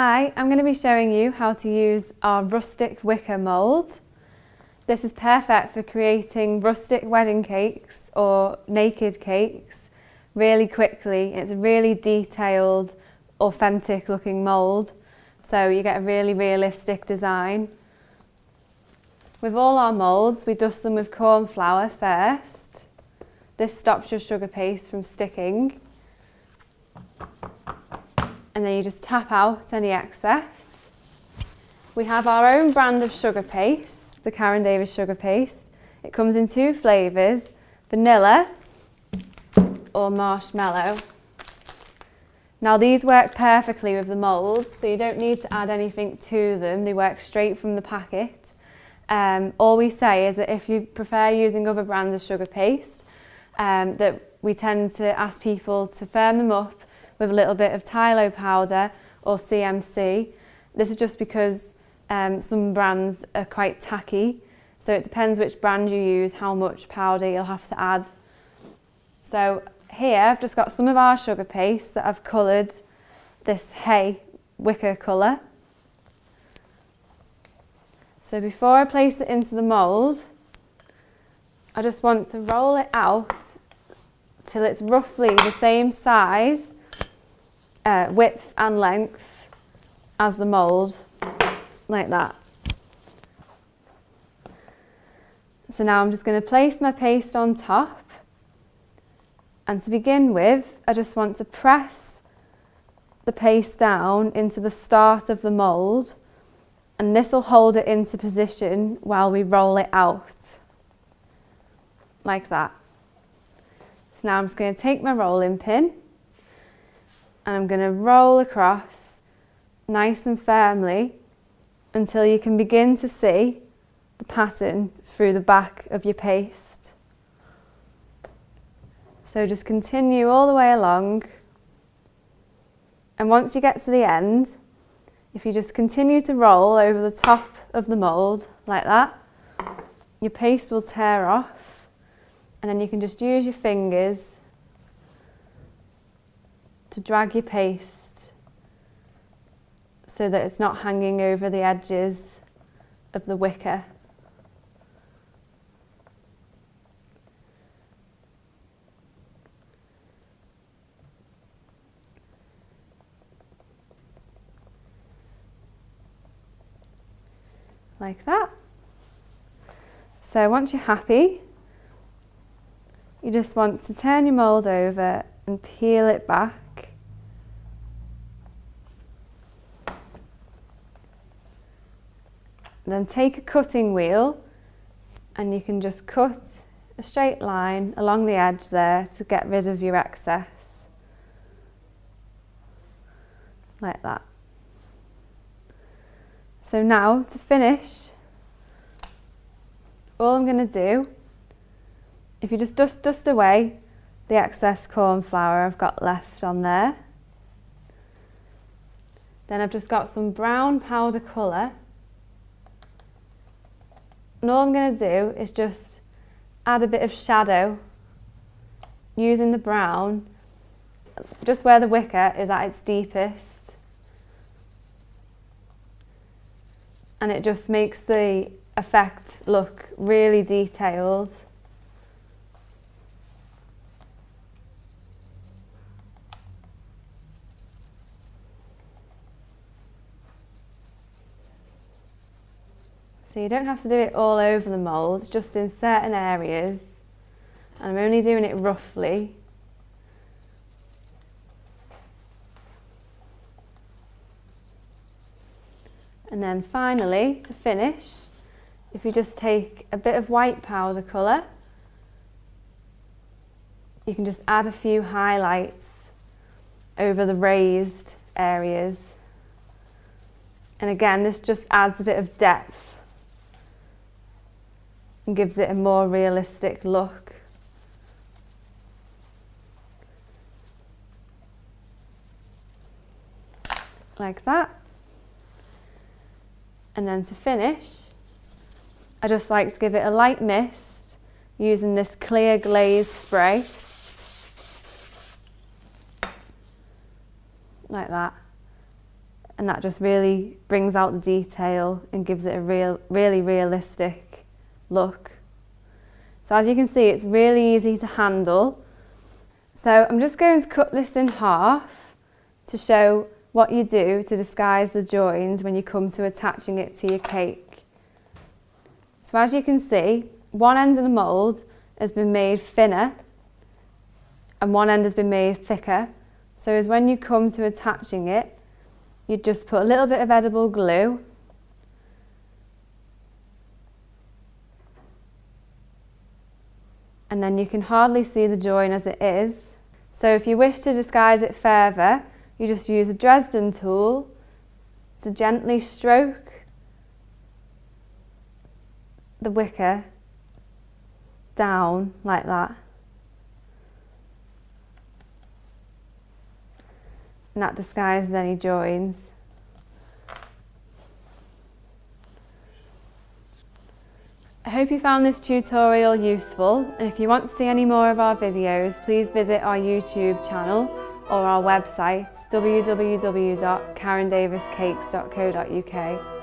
Hi, I'm going to be showing you how to use our rustic wicker mould. This is perfect for creating rustic wedding cakes or naked cakes really quickly. It's a really detailed, authentic looking mould, so you get a really realistic design. With all our moulds, we dust them with corn flour first. This stops your sugar paste from sticking and then you just tap out any excess. We have our own brand of sugar paste, the Karen Davies sugar paste. It comes in two flavours, vanilla or marshmallow. Now these work perfectly with the moulds, so you don't need to add anything to them. They work straight from the packet. Um, all we say is that if you prefer using other brands of sugar paste, um, that we tend to ask people to firm them up with a little bit of Tylo powder or CMC. This is just because um, some brands are quite tacky, so it depends which brand you use, how much powder you'll have to add. So here I've just got some of our sugar paste that I've coloured this hay wicker colour. So before I place it into the mould, I just want to roll it out till it's roughly the same size uh, width and length as the mould, like that. So now I'm just going to place my paste on top. And to begin with, I just want to press the paste down into the start of the mould and this will hold it into position while we roll it out, like that. So now I'm just going to take my rolling pin and I'm going to roll across nice and firmly until you can begin to see the pattern through the back of your paste. So just continue all the way along and once you get to the end, if you just continue to roll over the top of the mould like that, your paste will tear off and then you can just use your fingers to drag your paste so that it's not hanging over the edges of the wicker. Like that. So once you're happy, you just want to turn your mould over and peel it back then take a cutting wheel and you can just cut a straight line along the edge there to get rid of your excess. Like that. So now to finish, all I'm going to do, if you just dust, dust away the excess corn flour I've got left on there, then I've just got some brown powder colour. And all I'm going to do is just add a bit of shadow using the brown just where the wicker is at its deepest. And it just makes the effect look really detailed. So you don't have to do it all over the mould, just in certain areas. And I'm only doing it roughly. And then finally, to finish, if you just take a bit of white powder colour, you can just add a few highlights over the raised areas. And again, this just adds a bit of depth and gives it a more realistic look. Like that. And then to finish, I just like to give it a light mist using this clear glaze spray. Like that. and that just really brings out the detail and gives it a real, really realistic look. So as you can see, it's really easy to handle. So I'm just going to cut this in half to show what you do to disguise the joins when you come to attaching it to your cake. So as you can see, one end of the mould has been made thinner and one end has been made thicker. So as when you come to attaching it, you just put a little bit of edible glue and then you can hardly see the join as it is. So if you wish to disguise it further, you just use a Dresden tool to gently stroke the wicker down like that. And that disguises any joins. Hope you found this tutorial useful and if you want to see any more of our videos please visit our YouTube channel or our website www.karendaviescakes.co.uk